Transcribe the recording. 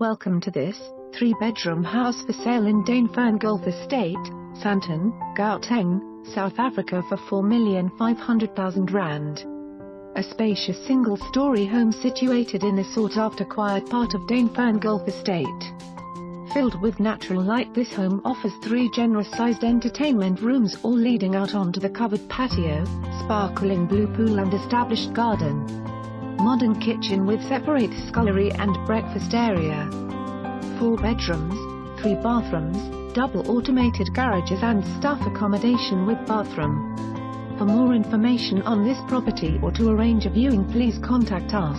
Welcome to this three-bedroom house for sale in Dainfern Golf Estate, Sandton, Gauteng, South Africa for R4,500,000. A spacious single-story home situated in the sought-after quiet part of Dainfern Golf Estate. Filled with natural light this home offers three generous-sized entertainment rooms all leading out onto the covered patio, sparkling blue pool and established garden modern kitchen with separate scullery and breakfast area. Four bedrooms, three bathrooms, double automated garages and staff accommodation with bathroom. For more information on this property or to arrange a viewing please contact us.